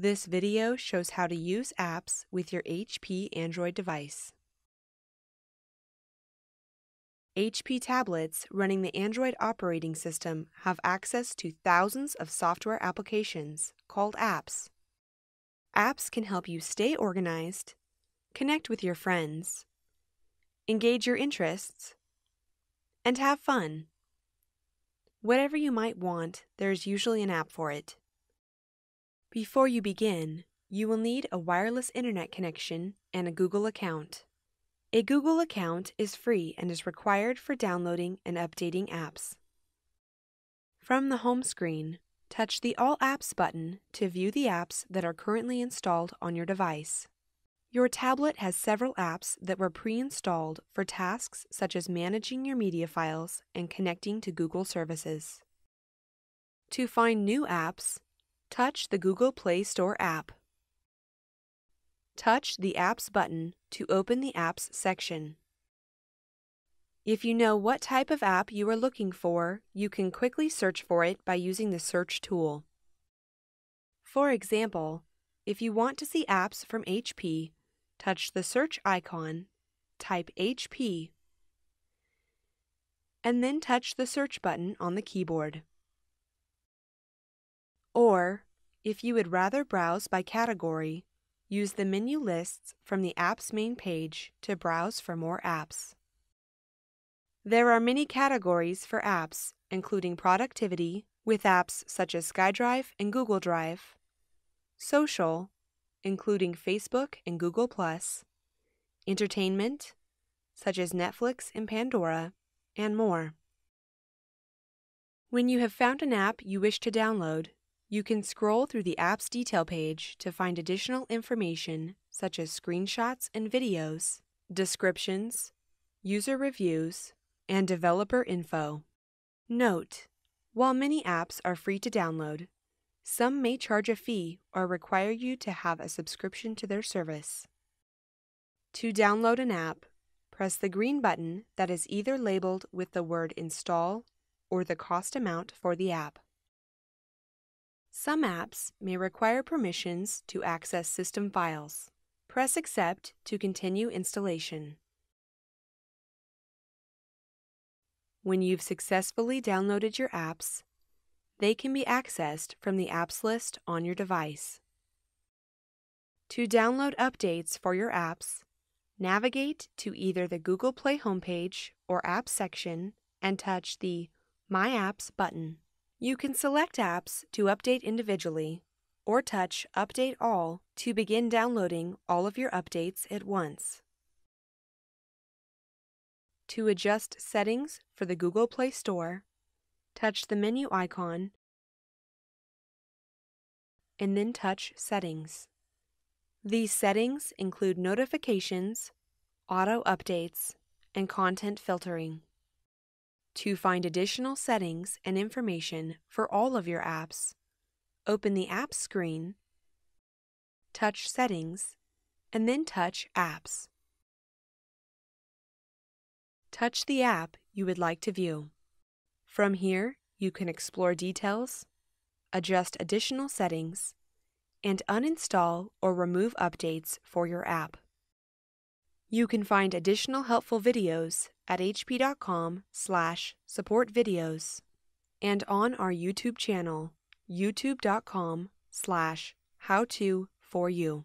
This video shows how to use apps with your HP Android device. HP tablets running the Android operating system have access to thousands of software applications called apps. Apps can help you stay organized, connect with your friends, engage your interests, and have fun. Whatever you might want, there's usually an app for it. Before you begin, you will need a wireless internet connection and a Google account. A Google account is free and is required for downloading and updating apps. From the home screen, touch the All Apps button to view the apps that are currently installed on your device. Your tablet has several apps that were pre installed for tasks such as managing your media files and connecting to Google services. To find new apps, touch the Google Play Store app. Touch the Apps button to open the Apps section. If you know what type of app you are looking for, you can quickly search for it by using the Search tool. For example, if you want to see apps from HP, touch the search icon, type HP, and then touch the search button on the keyboard. If you would rather browse by category, use the menu lists from the app's main page to browse for more apps. There are many categories for apps, including productivity, with apps such as SkyDrive and Google Drive, social, including Facebook and Google, Plus, entertainment, such as Netflix and Pandora, and more. When you have found an app you wish to download, you can scroll through the app's detail page to find additional information such as screenshots and videos, descriptions, user reviews, and developer info. Note: While many apps are free to download, some may charge a fee or require you to have a subscription to their service. To download an app, press the green button that is either labeled with the word Install or the cost amount for the app. Some apps may require permissions to access system files. Press Accept to continue installation. When you've successfully downloaded your apps, they can be accessed from the apps list on your device. To download updates for your apps, navigate to either the Google Play homepage or Apps section and touch the My Apps button. You can select apps to update individually or touch Update All to begin downloading all of your updates at once. To adjust settings for the Google Play Store, touch the menu icon and then touch Settings. These settings include notifications, auto updates, and content filtering. To find additional settings and information for all of your apps, open the Apps screen, touch Settings, and then touch Apps. Touch the app you would like to view. From here, you can explore details, adjust additional settings, and uninstall or remove updates for your app. You can find additional helpful videos at hp.com slash support videos and on our YouTube channel, youtube.com slash how to for you.